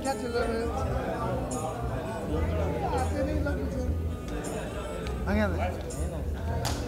क्या चल रहा है। 안녕하세 요.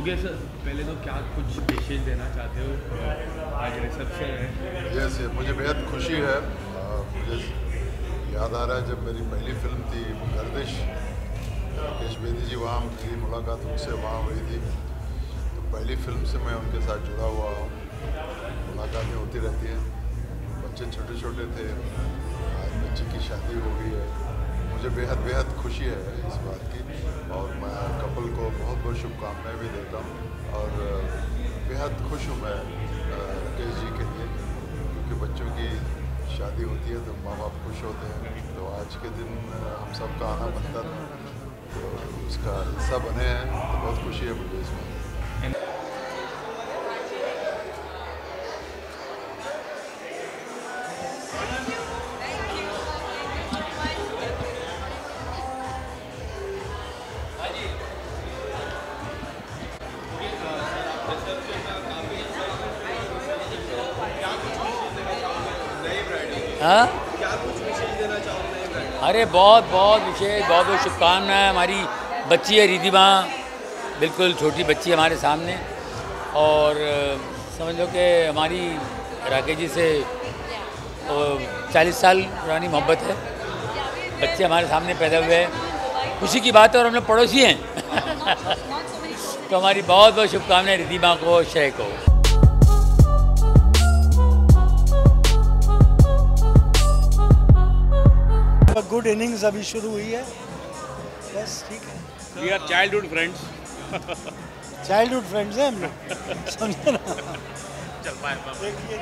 ओके सर पहले तो क्या कुछ विशेष देना चाहते हो? आज रिसेप्शन है। यस मुझे बेहद खुशी है। मुझे याद आ रहा है जब मेरी पहली फ़िल्म थी गर्दिश राकेश बेदी जी, वहाँ मेरी मुलाकात उनसे वहाँ हुई थी। तो पहली फ़िल्म से मैं उनके साथ जुड़ा हुआ हूँ। मुलाकातें होती रहती हैं। बच्चे छोटे छोटे थे। आज बच्चे की शादी हो गई है। मुझे बेहद बेहद खुशी है इस बात की। और मैं कपल को शुभकामनाएँ भी देता हूँ और बेहद खुश हूँ मैं राकेश जी के लिए क्योंकि बच्चों की शादी होती है तो माँ बाप खुश होते हैं। तो आज के दिन हम सब का आना बनता था। तो उसका हिस्सा बने हैं तो बहुत खुशी है मुझे इसमें। हाँ? अरे बहुत बहुत विशेष, बहुत बहुत शुभकामनाएँ हमारी बच्ची है रिधिमा बिल्कुल छोटी बच्ची हमारे सामने। और, समझ लो कि हमारी राकेश जी से चालीस साल पुरानी मोहब्बत है। बच्चे हमारे सामने पैदा हुए हैं। खुशी की बात है और हम लोग पड़ोसी हैं। तो हमारी बहुत बहुत शुभकामनाएँ रिधिमा को श्रेय को। गुड इनिंग्स अभी शुरू हुई है। बस ठीक है। We are childhood friends childhood friends हैं हम लोग। समझे ना? चल बाय देखिए।